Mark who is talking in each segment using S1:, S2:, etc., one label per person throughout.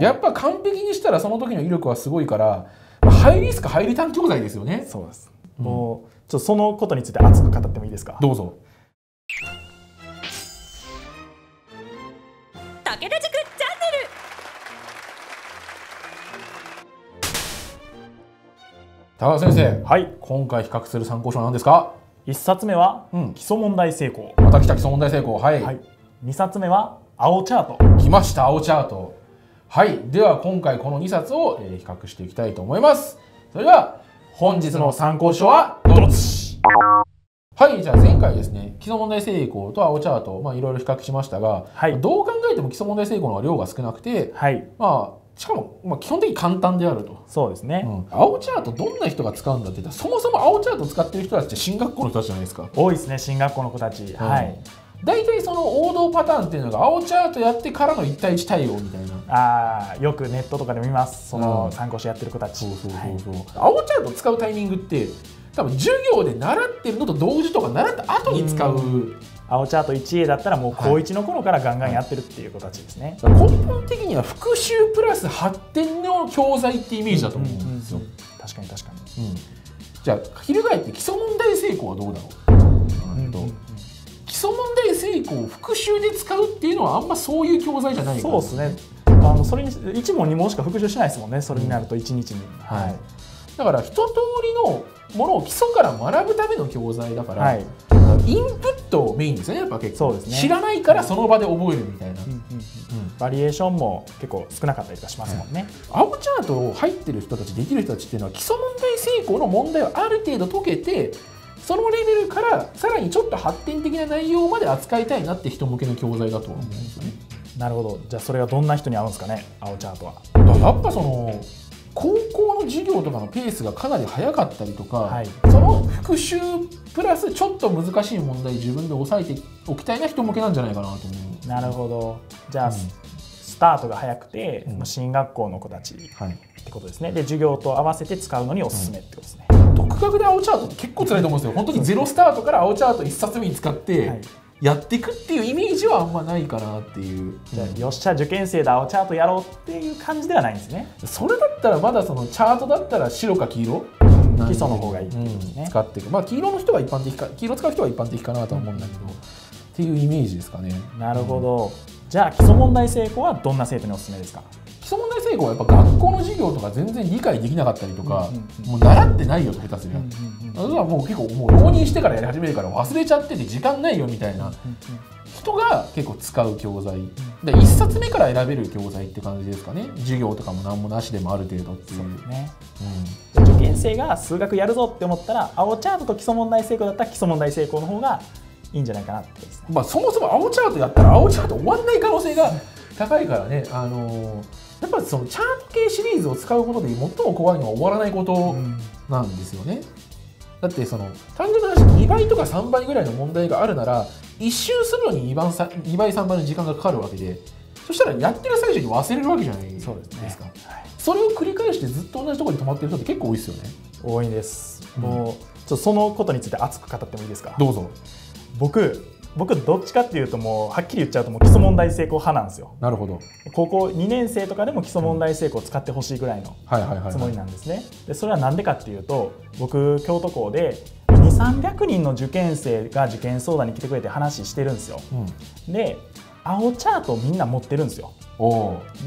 S1: やっぱ完璧にしたらその時の威力はすごいからハイリスクハイリターン教材ですよね。
S2: そうです、うん、もうちょっとそのことについて熱く語ってもいいですか？
S1: どうぞ。
S3: 武田塾チャンネル。
S1: 高田先生
S2: はい。
S1: 今回比較する参考書は何ですか？
S2: 一冊目は、
S1: うん。
S2: 基礎問題成功。
S1: また来た基礎問題成功。はい、
S2: はい。二冊目は青チャート。
S1: 来ました青チャートはい。では今回この2冊を、えー比較していきたいと思います。それでは本日の参考書はどっちはい。じゃあ前回ですね基礎問題成功と青チャートまあいろいろ比較しましたが、
S2: はい。
S1: どう考えても基礎問題成功の量が少なくて
S2: はい。
S1: まあしかも、まあ、基本的に簡単であると、
S2: そうですね、
S1: うん。青チャートどんな人が使うんだって言ったらそもそも青チャート使ってる人たちって進学校の人たちじゃないですか。
S2: 多いですね進学校の子たち、はい
S1: 大体その王道パターンっていうのが青チャートやってからの1対1対応みたいな。
S2: あーよくネットとかで見ます。その
S1: うん。
S2: 参考書やってる子たち、
S1: そうそう
S2: はい
S1: そう。そう、青チャート使うタイミングって多分授業で習ってるのと同時とか習った後に使う、
S2: う青チャート 1A だったらもう高1の頃からガンガンやってるっていう子たちですね、
S1: 根本的には復習プラス発展の教材ってイメージだと思うんですよ、
S2: 確かに確かに。
S1: うん。じゃあ翻って基礎問題成功はどうだろう、基礎問題成功を復習で使うっていうのはあんまそういう教材じゃない
S2: そうですね。あのそれに1問2問しか復習しないですもんねそれになると1日に、
S1: はい。だから一通りのものを基礎から学ぶための教材だから、
S2: はい。
S1: インプットをメインですよねやっぱ結構。
S2: そうですね。
S1: 知らないからその場で覚えるみたいな、
S2: うんうんうん
S1: うん。
S2: バリエーションも結構少なかったりとかしますもんね、
S1: 青チャート入ってる人たちできる人たちっていうのは基礎問題成功の問題をある程度解けてそのレベルからさらにちょっと発展的な内容まで扱いたいなって人向けの教材だと思うんですよね。
S2: なるほど。じゃあそれはどんな人に合うんですかね？青チャートは。
S1: やっぱその高校の授業とかのペースがかなり速かったりとか、
S2: はい。
S1: その復習プラスちょっと難しい問題自分で押さえておきたいな人向けなんじゃないかなと思う。
S2: なるほど。じゃあ、
S1: うん
S2: スタートが早くて、
S1: うん。
S2: まあ進学校の子たちっ
S1: はい。
S2: てことですね。で授業と合わせて使うのにおすすめってことですね、
S1: 独学で青チャートって結構辛いと思うんですよ。本当にゼロスタートから青チャート1冊目に使って
S2: はい。
S1: やっていくっていうイメージはあんまないかなっていう、
S2: じゃあよっしゃ受験生だ青チャートやろうっていう感じではないんですね。
S1: それだったらまだそのチャートだったら白か黄色？
S2: 基礎の方がいいってことですね。
S1: うん。使っていく。まあ黄色の人が一般的か黄色使う人は一般的かなとは思うんだけど、っていうイメージですかね。
S2: なるほど、じゃあ基礎問題成功はどんな生徒におすすめですか？
S1: 基礎問題成功はやっぱ学校の授業とか全然理解できなかったりとか、
S2: うんうんうん。
S1: もう習ってないよと下手すりゃ、それはもう結構もう浪人してからやり始めるから忘れちゃってて時間ないよみたいな。人が結構使う教材。で1冊目から選べる教材って感じですかね。授業とかも何もなしでもある程度っていう。
S2: ね。
S1: うん。
S2: 受験生が数学やるぞって思ったら青チャートと基礎問題成功だったら基礎問題成功の方がいいんじゃないかなってね。
S1: まあ、そもそも青チャートやったら青チャート終わんない可能性が高いからね、あのーやっぱりそのチャート系シリーズを使うことで最も怖いのは終わらないことなんですよね。だってその単純な話2倍とか3倍ぐらいの問題があるなら一周するのに2倍 ,2 倍3倍の時間がかかるわけでそしたらやってる最中に忘れるわけじゃないですか。
S2: そうですね。はい。
S1: それを繰り返してずっと同じところに止まってる人って結構多いですよね。
S2: 多いです、
S1: うん。
S2: もうちょっとそのことについて熱く語ってもいいですか？
S1: どうぞ
S2: 僕僕どっちかっていうともうはっきり言っちゃうともう基礎問題成功派なんですよ。
S1: なるほど。
S2: 高校2年生とかでも基礎問題成功を使ってほしいぐらいの
S1: はいはいはい、はい、
S2: つもりなんですね。でそれは何でかっていうと僕京都校で2300人の受験生が受験相談に来てくれて話してるんですよ。
S1: うん、
S2: で青チャートをみんな持ってるんですよ。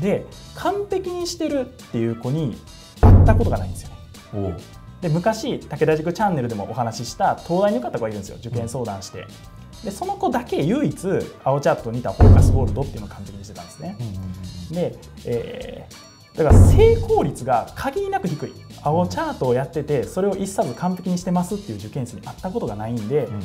S2: で完璧にしてるっていう子に会ったことがないんですよねで昔武田塾チャンネルでもお話しした東大の方がいるんですよ受験相談して。でその子だけ唯一青チャートと似たフォーカスゴールドっていうのを完璧にしてたんですね。で、えーだから成功率が限りなく低い。青チャートをやっててそれを一冊完璧にしてますっていう受験生に会ったことがないんで、
S1: うん。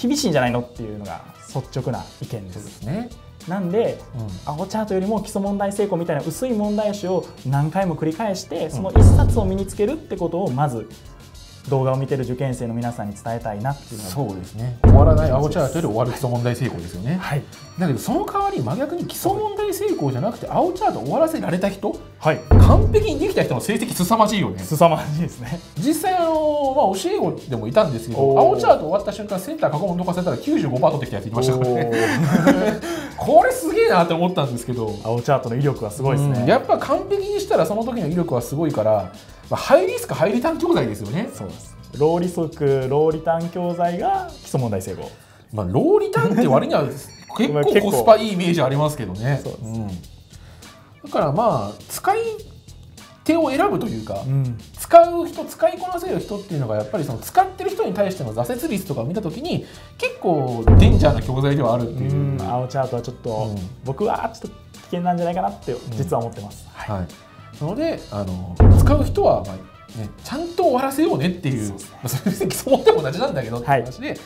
S2: 厳しいんじゃないのっていうのが率直な意見で
S1: そうですすね、
S2: なんで
S1: うん。
S2: 青チャートよりも基礎問題成功みたいな薄い問題集を何回も繰り返してその一冊を身につけるってことをまず動画を見てる受験生の皆さんに伝えたいなっていうのが。
S1: そうですね。終わらない青チャートより終わる基礎問題成功ですよね、
S2: はい。
S1: だけどその代わり真逆に基礎問題成功じゃなくて青チャート終わらせられた人
S2: はい。
S1: 完璧にできた人の成績凄まじいよね。
S2: 凄まじいですね。
S1: 実際あの、まあ、教え子でもいたんですけど青チャート終わった瞬間センター過去問とかされたら95%取ってきたやついましたからね これすげえなって思ったんですけど。
S2: 青チャートの威力はすごいですね、
S1: うん。やっぱ完璧にしたらその時の威力はすごいから、まあ、ハイリスクハイリターン教材ですよね。
S2: そうです。ローリスクローリターン教材が基礎問題整合。
S1: まあ、ローリターンって割には結
S2: 構
S1: 構コスパいいイメージありますけどね。
S2: そうです。
S1: ん。だからまあ使い手を選ぶというか、
S2: うん
S1: 使う人使いこなせる人っていうのがやっぱりその使ってる人に対しての挫折率とかを見た時に結構デンジャーな教材ではあるっていう。
S2: うん。青チャートはちょっと、
S1: うん。
S2: 僕はちょっと危険なんじゃないかなって実は思ってます、はい。
S1: はい、なのであの使う人は、まあね、ちゃんと終わらせようねっていう。
S2: そ
S1: れ別に基礎問題も同じなんだけどって
S2: はい。
S1: 話で、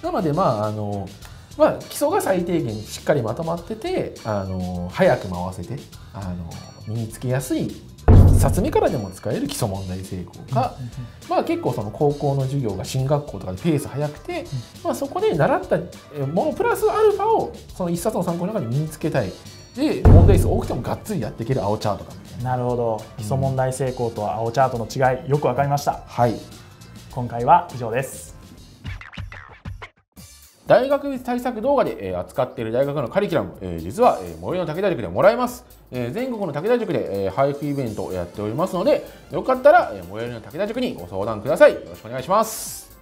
S1: なのでまああの、まあ、基礎が最低限しっかりまとまっててあの早く回せてあの身につけやすい1冊目からでも使える基礎問題成功か、まあ、結構その高校の授業が進学校とかでペース速くて、まあ、そこで習ったえものプラスアルファをその1冊の参考の中で身につけたい。で問題数多くてもがっつりやっていける青チャートか。な。
S2: るほど。基礎問題成功と青チャートの違いよく分かりました。
S1: はい。
S2: 今回は以上です
S1: 大学別対策動画で、え扱っている大学のカリキュラム、え実は、え最寄りの武田塾でもらえます、え全国の武田塾で、え配布イベントをやっておりますのでよかったら、え最寄りの武田塾にご相談ください。よろしくお願いします。